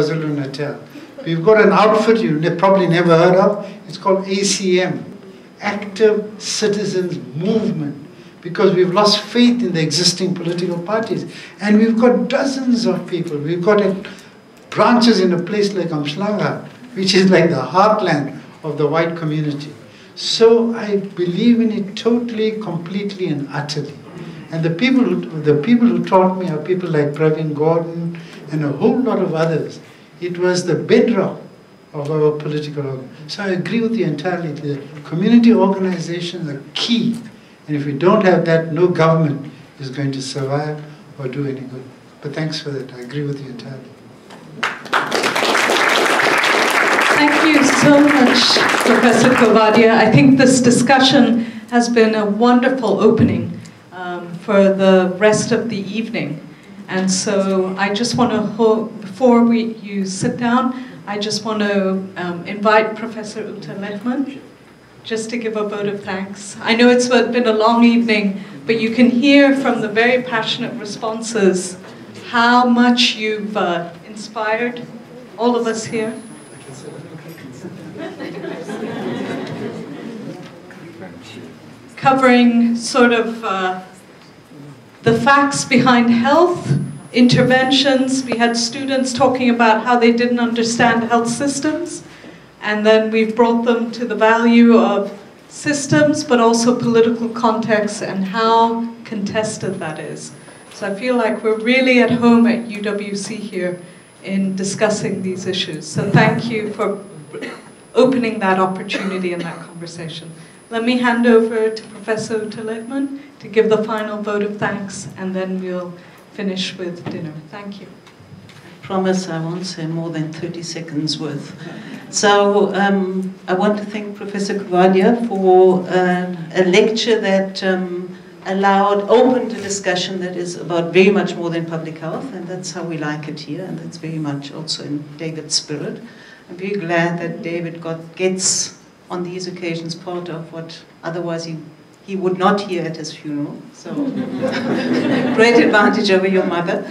KwaZulu Natal. We've got an outfit you ne- probably never heard of. It's called ACM, Active Citizens Movement, because we've lost faith in the existing political parties. And we've got dozens of people. We've got branches in a place like Umhlanga, which is like the heartland of the white community. So I believe in it totally, completely, and utterly. And the people who, the people who taught me are people like Pravin Gordhan and a whole lot of others. It was the bedrock of our political organ. So I agree with you entirely. The community organizations are key. And if we don't have that, no government is going to survive or do any good. But thanks for that. I agree with you entirely. Thank you so much, Professor Coovadia. I think this discussion has been a wonderful opening um, for the rest of the evening. And so I just want to, before we, you sit down, I just want to um, invite Professor Uta Lehmann just to give a vote of thanks. I know it's been a long evening, but you can hear from the very passionate responses how much you've uh, inspired all of us here. Covering sort of uh, the facts behind health, interventions. We had students talking about how they didn't understand health systems, and then we've brought them to the value of systems, but also political context and how contested that is. So I feel like we're really at home at UWC here in discussing these issues. So thank you for opening that opportunity and that conversation. Let me hand over to Professor Uta Lehmann to give the final vote of thanks, and then we'll finish with dinner. Thank you. promise I won't say more than 30 seconds worth. So um, I want to thank Professor Coovadia for uh, a lecture that um, allowed, opened a discussion that is about very much more than public health, and that's how we like it here, and that's very much also in David's spirit. I'm very glad that David got, gets on these occasions part of what otherwise he, he would not hear at his funeral. So great advantage over your mother.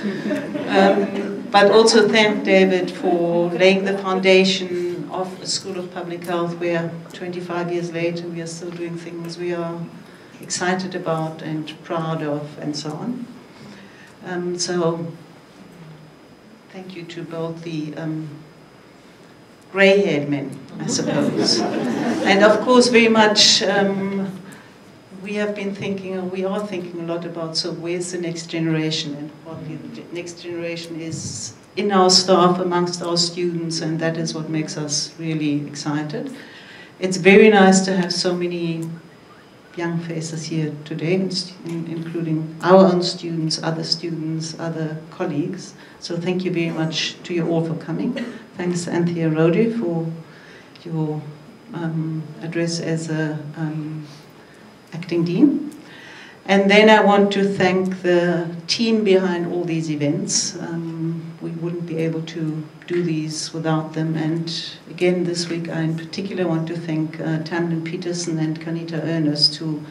Um, but also thank David for laying the foundation of a School of Public Health where 25 years later we are still doing things we are excited about and proud of and so on. Um, so thank you to both the um, grey-haired men, I suppose. and of course very much um, we have been thinking, or we are thinking a lot about, so where's the next generation and what the next generation is in our staff, amongst our students, and that is what makes us really excited. It's very nice to have so many young faces here today, including our own students, other students, other colleagues. So thank you very much to you all for coming. Thanks, Anthea Rhoda, for your um, address as a um, acting dean. And then I want to thank the team behind all these events. Um, we wouldn't be able to do these without them. And again, this week I in particular want to thank uh, Peterson and Kanita Ernest to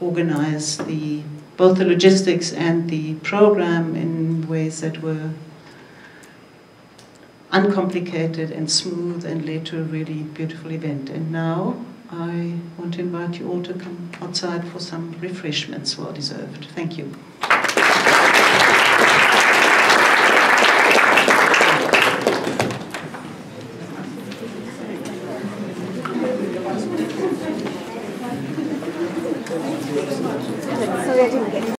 organize the, both the logistics and the program in ways that were uncomplicated and smooth and led to a really beautiful event. And now I want to invite you all to come outside for some refreshments, well deserved. Thank you.